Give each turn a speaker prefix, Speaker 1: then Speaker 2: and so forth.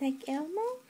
Speaker 1: Like Elmo?